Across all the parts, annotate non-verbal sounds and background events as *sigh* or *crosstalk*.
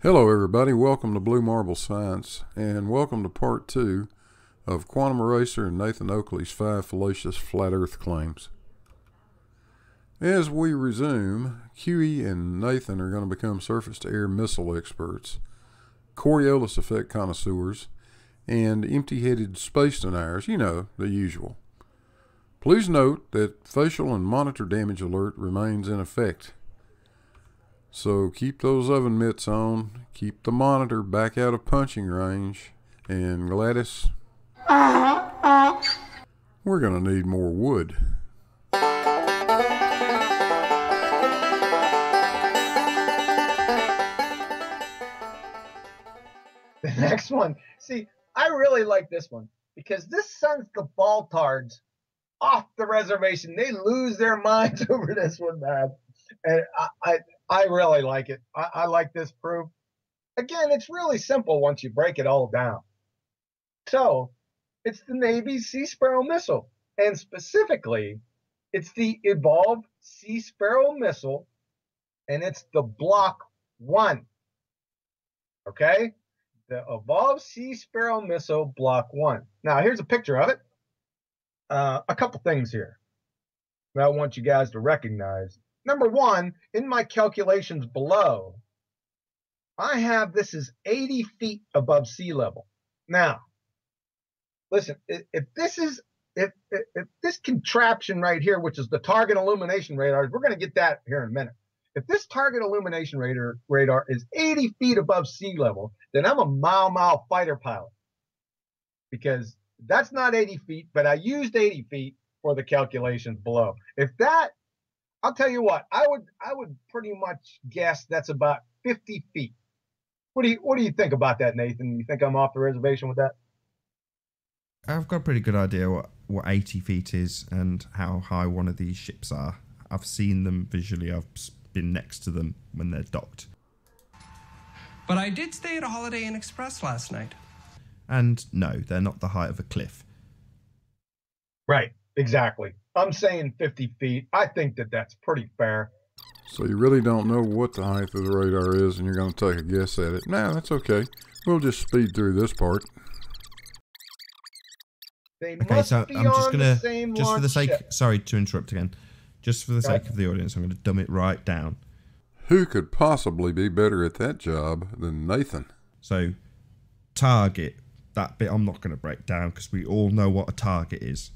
Hello, everybody. Welcome to Blue Marble Science, and welcome to part two of Quantum Eraser and Nathan Oakley's five fallacious flat Earth claims. As we resume, Huey and Nathan are going to become surface to air missile experts, Coriolis effect connoisseurs, and empty headed space deniers. You know, the usual. Please note that facial and monitor damage alert remains in effect so keep those oven mitts on, keep the monitor back out of punching range, and Gladys, we're going to need more wood. The next one, see, I really like this one because this sends the Baltards off the reservation. They lose their *laughs* minds over this one, man. And I, I I really like it. I, I like this proof. Again, it's really simple once you break it all down. So it's the Navy Sea Sparrow missile. And specifically, it's the Evolved Sea Sparrow missile, and it's the Block 1. Okay? The Evolved Sea Sparrow missile Block 1. Now, here's a picture of it. Uh, a couple things here that I want you guys to recognize number one, in my calculations below, I have this is 80 feet above sea level. Now, listen, if this is if, if, if this contraption right here, which is the target illumination radar, we're going to get that here in a minute. If this target illumination radar radar is 80 feet above sea level, then I'm a mile mile fighter pilot because that's not 80 feet, but I used 80 feet for the calculations below. If that I'll tell you what, I would I would pretty much guess that's about 50 feet. What do you what do you think about that, Nathan? You think I'm off the reservation with that? I've got a pretty good idea what, what 80 feet is and how high one of these ships are. I've seen them visually. I've been next to them when they're docked. But I did stay at a Holiday Inn Express last night. And no, they're not the height of a cliff. Right, exactly. I'm saying 50 feet. I think that that's pretty fair. So you really don't know what the height of the radar is, and you're going to take a guess at it. Nah, that's okay. We'll just speed through this part. They okay, so I'm just gonna just for the sake. Ship. Sorry to interrupt again. Just for the Right. sake of the audience, I'm going to dumb it right down. Who could possibly be better at that job than Nathan? So, target. That bit I'm not going to break down because we all know what a target is.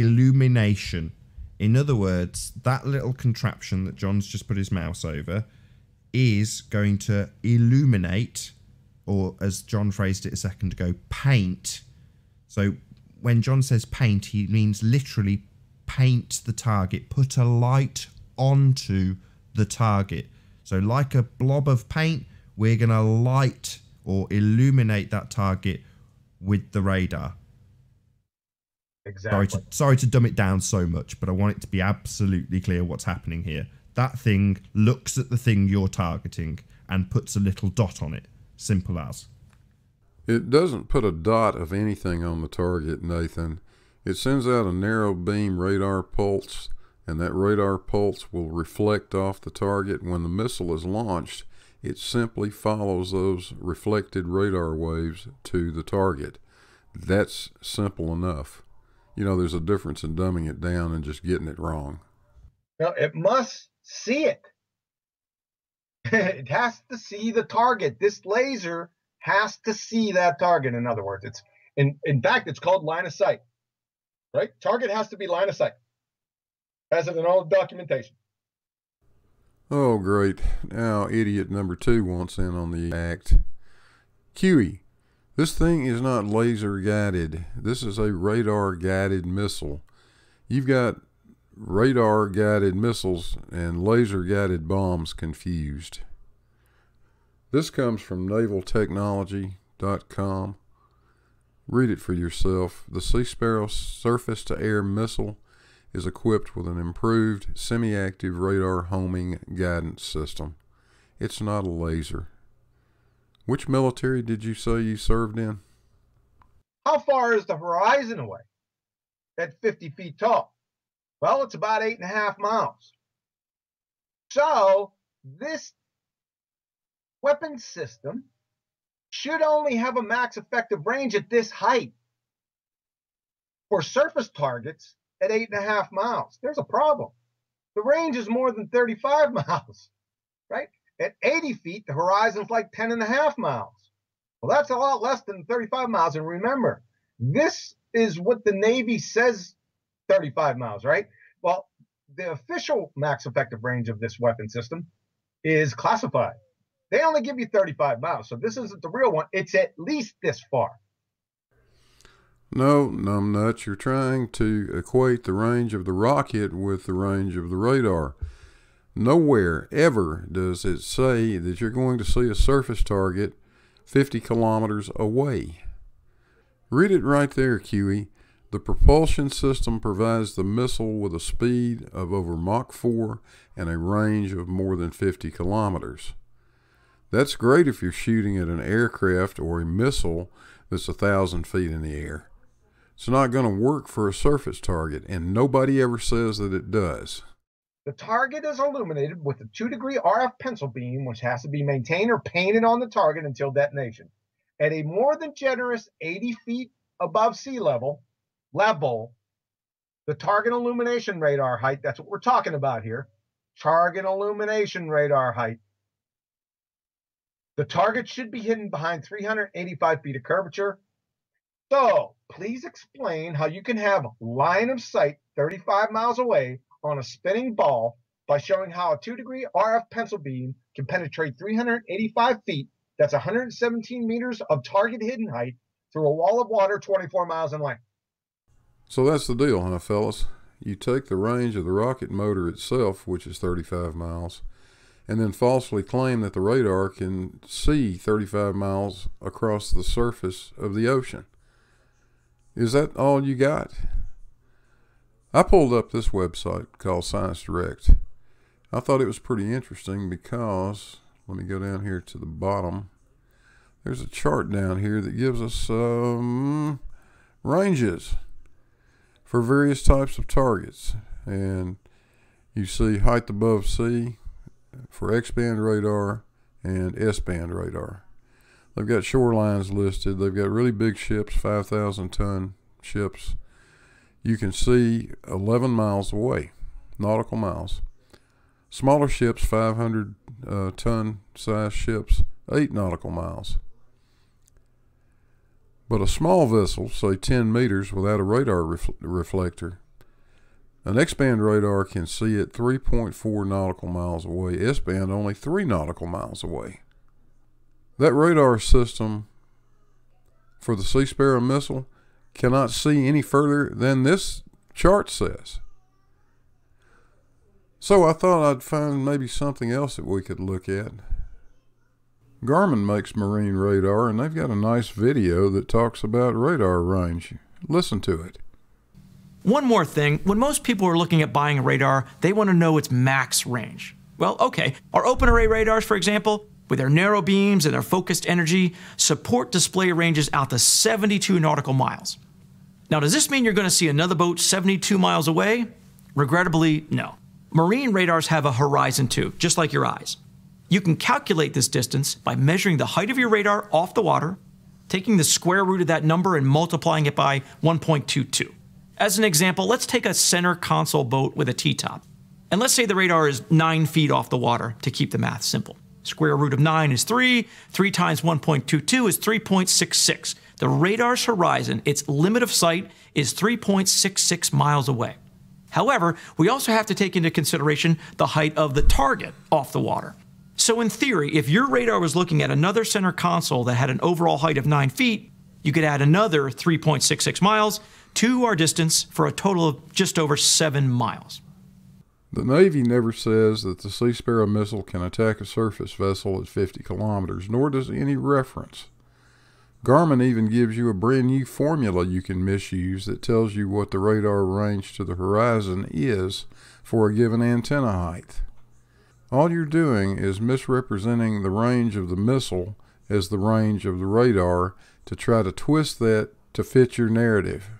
Illumination. In other words, that little contraption that John's just put his mouse over is going to illuminate, or as John phrased it a second ago, paint. So when John says paint, he means literally paint the target, put a light onto the target. So, like a blob of paint, we're going to light or illuminate that target with the radar. Exactly. Sorry to, sorry to dumb it down so much, but I want it to be absolutely clear what's happening here. That thing looks at the thing you're targeting and puts a little dot on it. Simple as. It doesn't put a dot of anything on the target, Nathan. It sends out a narrow beam radar pulse, and that radar pulse will reflect off the target. When the missile is launched, it simply follows those reflected radar waves to the target. That's simple enough. You know, there's a difference in dumbing it down and just getting it wrong. No, it must see it. *laughs* it has to see the target. This laser has to see that target. In other words, it's in in fact it's called line of sight. Right? Target has to be line of sight. As in all documentation. Oh, great. Now, idiot number two wants in on the act. Huey, this thing is not laser guided. This is a radar guided missile. You've got radar guided missiles and laser guided bombs confused. This comes from navaltechnology.com. Read it for yourself. The Sea Sparrow surface to air missile is equipped with an improved semi active radar homing guidance system. It's not a laser. Which military did you say you served in? How far is the horizon away? At 50 feet tall. Well, it's about eight and a half miles. So this weapon system should only have a max effective range at this height for surface targets at eight and a half miles. There's a problem. The range is more than 35 *laughs* miles, right? At 80 feet, the horizon's like 10 and a half miles. Well, that's a lot less than 35 miles. And remember, this is what the Navy says 35 miles, right? Well, the official max effective range of this weapon system is classified. They only give you 35 miles. So this isn't the real one. It's at least this far. No, numbnuts, you're trying to equate the range of the rocket with the range of the radar. Nowhere ever does it say that you're going to see a surface target 50 kilometers away. Read it right there, Huey. The propulsion system provides the missile with a speed of over Mach 4 and a range of more than 50 kilometers. That's great if you're shooting at an aircraft or a missile that's a thousand feet in the air. It's not going to work for a surface target, and nobody ever says that it does. The target is illuminated with a 2 degree RF pencil beam, which has to be maintained or painted on the target until detonation. At a more than generous 80 feet above sea level, level, the target illumination radar height, that's what we're talking about here, target illumination radar height. The target should be hidden behind 385 feet of curvature. So please explain how you can have line of sight 35 miles away on a spinning ball by showing how a 2 degree RF pencil beam can penetrate 385 feet, that's 117 meters of target hidden height, through a wall of water 24 miles in length. So that's the deal, huh, fellas? You take the range of the rocket motor itself, which is 35 miles, and then falsely claim that the radar can see 35 miles across the surface of the ocean. Is that all you got? I pulled up this website called Science Direct. I thought it was pretty interesting because, let me go down here to the bottom. There's a chart down here that gives us some um, ranges for various types of targets. And you see height above sea for X band radar and S band radar. They've got shorelines listed. They've got really big ships, 5,000 ton ships. You can see 11 miles away, nautical miles. Smaller ships, 500 uh, ton size ships, 8 nautical miles. But a small vessel, say 10 meters without a radar ref- reflector, an X band radar can see it 3.4 nautical miles away, S band only 3 nautical miles away. That radar system for the Sea Sparrow missile cannot see any further than this chart says. So I thought I'd find maybe something else that we could look at. Garmin makes marine radar, and they've got a nice video that talks about radar range. Listen to it. One more thing when most people are looking at buying a radar, they want to know its max range. Well, okay, our open array radars, for example, with their narrow beams and their focused energy, support display ranges out to 72 nautical miles. Now, does this mean you're going to see another boat 72 miles away? Regrettably, no. Marine radars have a horizon too, just like your eyes. You can calculate this distance by measuring the height of your radar off the water, taking the square root of that number and multiplying it by 1.22. As an example, let's take a center console boat with a T-top. And let's say the radar is 9 feet off the water to keep the math simple. Square root of 9 is 3, 3 times 1.22 is 3.66. The radar's horizon, its limit of sight, is 3.66 miles away. However, we also have to take into consideration the height of the target off the water. So, in theory, if your radar was looking at another center console that had an overall height of 9 feet, you could add another 3.66 miles to our distance for a total of just over 7 miles. The Navy never says that the Sea Sparrow missile can attack a surface vessel at 50 kilometers, nor does any reference. Garmin even gives you a brand new formula you can misuse that tells you what the radar range to the horizon is for a given antenna height. All you're doing is misrepresenting the range of the missile as the range of the radar to try to twist that to fit your narrative.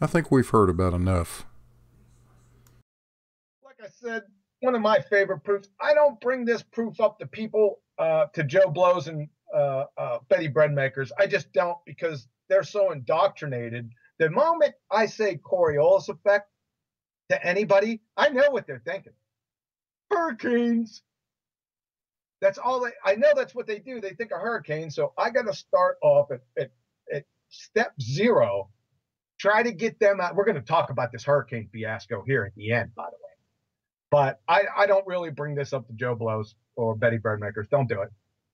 I think we've heard about enough. Said, one of my favorite proofs. I don't bring this proof up to people uh, to Joe Blows and uh, uh, Betty Breadmakers. I just don't because they're so indoctrinated. The moment I say Coriolis effect to anybody, I know what they're thinking. Hurricanes. That's all they. I know that's what they do. They think of hurricanes. So I got to start off at, at at step zero. Try to get them out. We're going to talk about this hurricane fiasco here at the end, by the way. But I, I don't really bring this up to Joe Blows or Betty Breadmakers. Don't do it.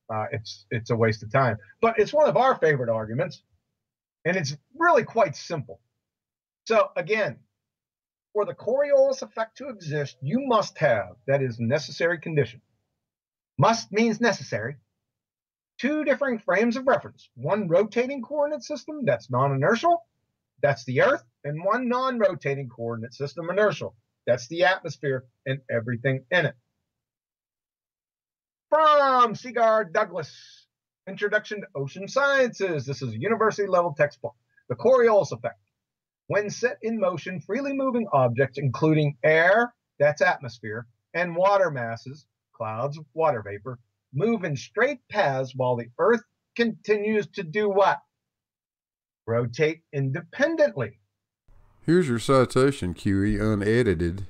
Uh, it's it's a waste of time. But it's one of our favorite arguments, and it's really quite simple. So again, for the Coriolis effect to exist, you must have that is necessary condition. Must means necessary. Two different frames of reference. One rotating coordinate system that's non-inertial, that's the Earth, and one non-rotating coordinate system inertial, that's the atmosphere and everything in it. From Segar Douglas, Introduction to Ocean Sciences. This is a university level textbook. The Coriolis effect. When set in motion, freely moving objects, including air, that's atmosphere, and water masses, clouds, of water vapor, move in straight paths while the Earth continues to do what? Rotate independently. Here's your citation, QE, unedited.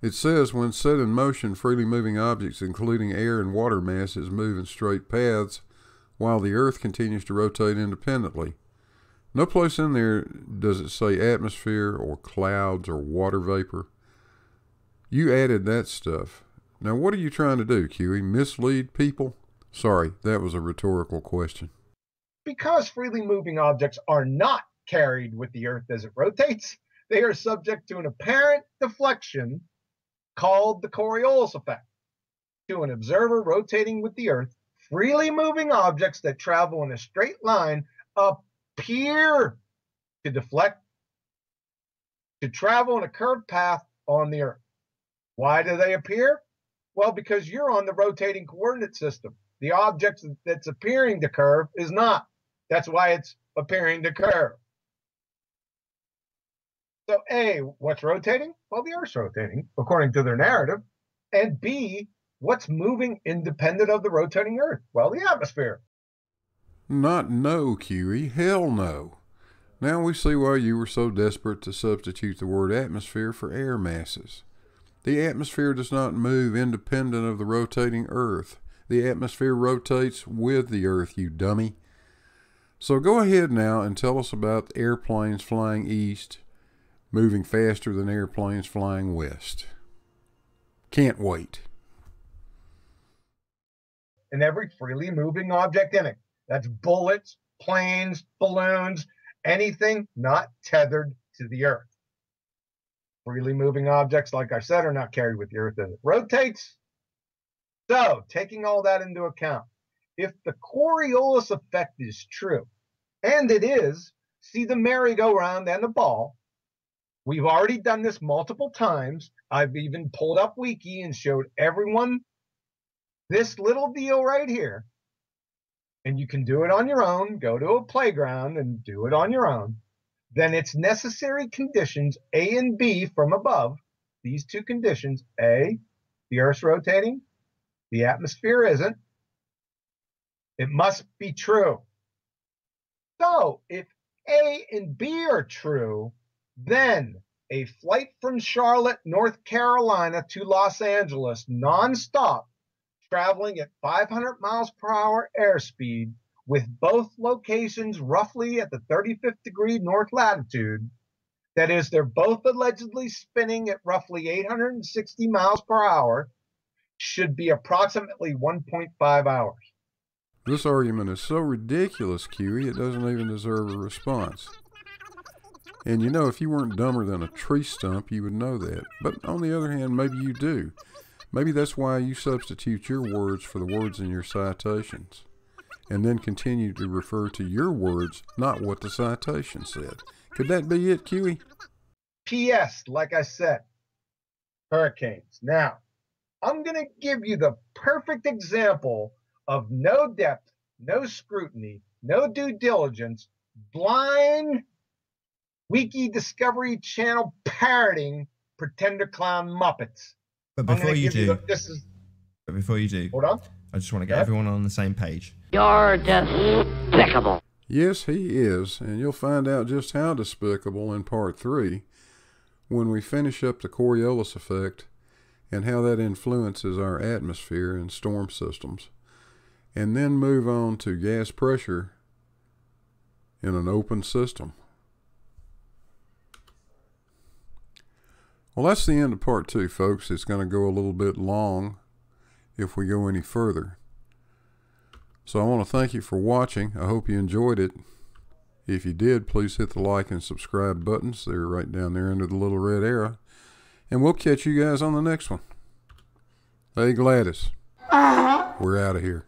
It says when set in motion, freely moving objects, including air and water masses, move in straight paths while the Earth continues to rotate independently. No place in there does it say atmosphere or clouds or water vapor. You added that stuff. Now, what are you trying to do, QE? Mislead people? Sorry, that was a rhetorical question. Because freely moving objects are not carried with the Earth as it rotates, they are subject to an apparent deflection called the Coriolis effect. To an observer rotating with the Earth, freely moving objects that travel in a straight line appear to deflect, to travel in a curved path on the Earth. Why do they appear? Well, because you're on the rotating coordinate system. The object that's appearing to curve is not. That's why it's appearing to curve. So, A, what's rotating? Well, the Earth's rotating, according to their narrative. And B, what's moving independent of the rotating Earth? Well, the atmosphere. Not no, QE. Hell no. Now we see why you were so desperate to substitute the word atmosphere for air masses. The atmosphere does not move independent of the rotating Earth. The atmosphere rotates with the Earth, you dummy. So go ahead now and tell us about airplanes flying east, moving faster than airplanes flying west. Can't wait. And every freely moving object in it. That's bullets, planes, balloons, anything not tethered to the earth. Freely moving objects, like I said, are not carried with the earth as it rotates. So, taking all that into account, if the Coriolis effect is true, and it is, see the merry-go-round and the ball, We've already done this multiple times. I've even pulled up Wiki and showed everyone this little deal right here. And you can do it on your own. Go to a playground and do it on your own. Then it's necessary conditions A and B from above. These two conditions A, the Earth's rotating, the atmosphere isn't. It must be true. So if A and B are true, then a flight from Charlotte, North Carolina to Los Angeles nonstop, traveling at 500 miles per hour airspeed, with both locations roughly at the 35th degree north latitude. That is, they're both allegedly spinning at roughly 860 miles per hour, should be approximately 1.5 hours. This argument is so ridiculous, QE, it doesn't even deserve a response. And you know, if you weren't dumber than a tree stump, you would know that. But on the other hand, maybe you do. Maybe that's why you substitute your words for the words in your citations. And then continue to refer to your words, not what the citation said. Could that be it, QE? P.S. Like I said, hurricanes. Now, I'm going to give you the perfect example of no depth, no scrutiny, no due diligence, blind Wiki Discovery Channel parroting Pretender Clown Muppets. But before you do, you the, this is. But before you do, hold on. I just want to get Yep. everyone on the same page. You're despicable. Yes, he is, and you'll find out just how despicable in part three when we finish up the Coriolis effect and how that influences our atmosphere and storm systems, and then move on to gas pressure in an open system. Well, that's the end of part two, folks. It's going to go a little bit long if we go any further. So I want to thank you for watching. I hope you enjoyed it. If you did, please hit the like and subscribe buttons. They're right down there under the little red arrow. And we'll catch you guys on the next one. Hey, Gladys. Uh-huh. We're out of here.